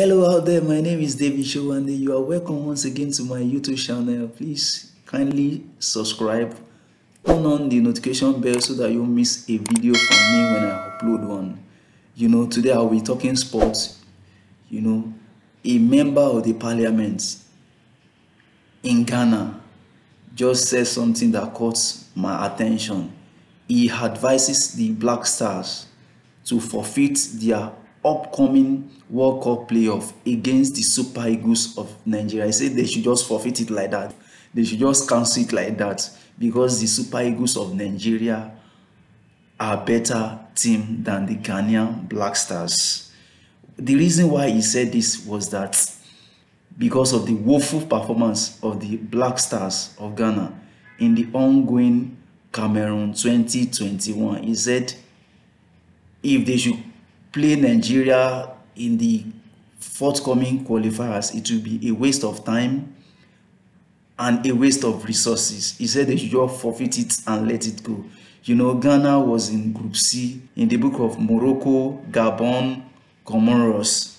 Hello out there, my name is David Sowande. You are welcome once again to my YouTube channel. Please kindly subscribe, turn on the notification bell so that you miss a video from me when I upload one. You know, today I'll be talking sports. You know, a member of the parliament in Ghana just said something that caught my attention. He advises the Black Stars to forfeit their upcoming World Cup playoff against the Super Eagles of Nigeria. I said they should just forfeit it like that. They should just cancel it like that because the Super Eagles of Nigeria are better team than the Ghanaian Black Stars. The reason why he said this was that because of the woeful performance of the Black Stars of Ghana in the ongoing Cameroon 2021. He said if they should play Nigeria in the forthcoming qualifiers, it will be a waste of time and a waste of resources. He said they should just forfeit it and let it go. You know, Ghana was in Group C in the book of Morocco, Gabon, Comoros,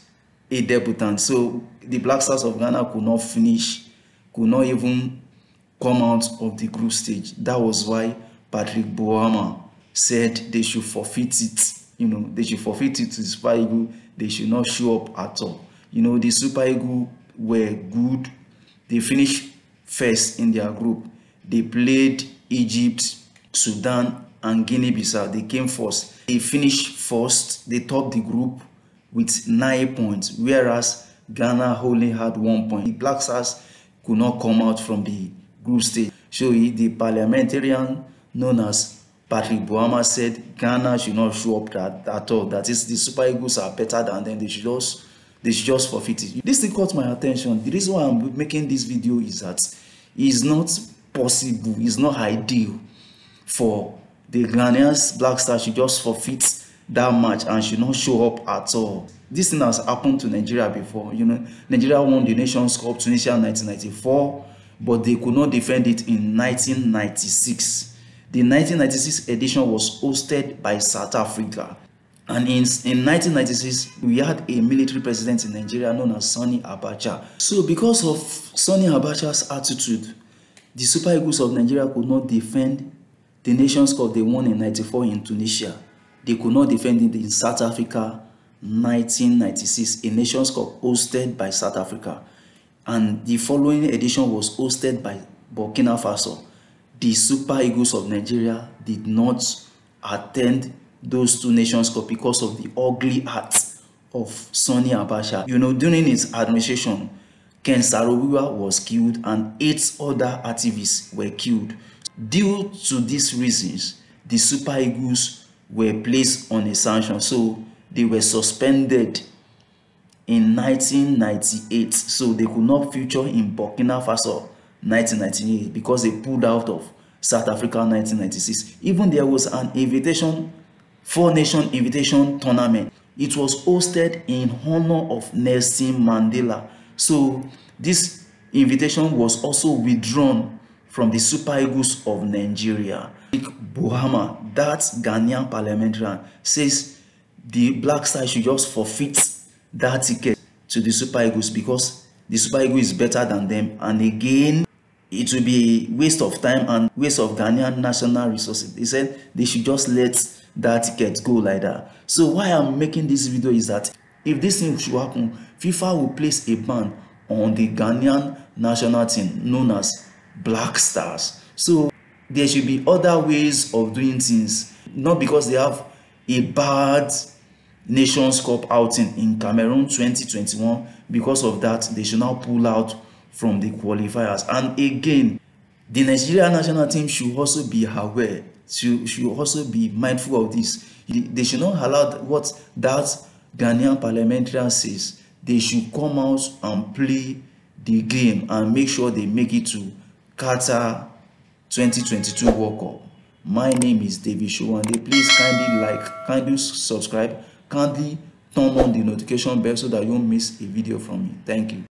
a debutant. So the Black Stars of Ghana could not finish, could not even come out of the group stage. That was why Patrick Boamah said they should forfeit it you know they should forfeit it to the super eagle they should not show up at all. You know the super eagle were good. They finished first in their group. They played egypt sudan and guinea-bissau. They came first. They finished first. They topped the group with nine points whereas ghana only had one point. The black stars could not come out from the group stage. So the parliamentarian known as Patrick Boama said Ghana should not show up that, at all. That is, the Super Eagles are better than them. They should just they should just forfeit it. This thing caught my attention. The reason why I'm making this video is that it's not possible, it's not ideal for the Ghanaians Black Stars should just forfeit that match and should not show up at all. This thing has happened to Nigeria before. You know, Nigeria won the Nations Cup Tunisia 1994, but they could not defend it in 1996. The 1996 edition was hosted by South Africa. And in, in 1996, we had a military president in Nigeria known as Sani Abacha. So because of Sani Abacha's attitude, the Super Eagles of Nigeria could not defend the Nations Cup they won in 94 in Tunisia. They could not defend it in South Africa 1996, a Nations Cup hosted by South Africa. And the following edition was hosted by Burkina Faso the Super Eagles of Nigeria did not attend those two Nations Cup because of the ugly acts of Sani Abacha. You know, during his administration, Ken Saro-Wiwa was killed and eight other activists were killed. Due to these reasons, the Super Eagles were placed on a sanction. So they were suspended in 1998. So they could not feature in Burkina Faso 1998 because they pulled out of South Africa 1996. Even there was an invitation, four nation invitation tournament. It was hosted in honor of Nelson Mandela. So this invitation was also withdrawn from the Super Eagles of Nigeria. Boamah, that Ghanaian parliamentarian, says the Black side should just forfeit that ticket to the Super Eagles because the Super Eagles is better than them. And again, it will be waste of time and waste of Ghanaian national resources. They said they should just let that ticket go like that. So why I'm making this video is that if this thing should happen, FIFA will place a ban on the Ghanaian national team known as Black Stars. So there should be other ways of doing things, not because they have a bad Nations Cup outing in Cameroon 2021. Because of that, they should now pull out from the qualifiers. And again, the Nigeria national team should also be aware, should, should also be mindful of this. They should not allow what that Ghanaian parliamentarian says. They should come out and play the game and make sure they make it to Qatar 2022 World Cup. My name is David Showande. Please kindly like, kindly subscribe, kindly turn on the notification bell so that you won't miss a video from me. Thank you.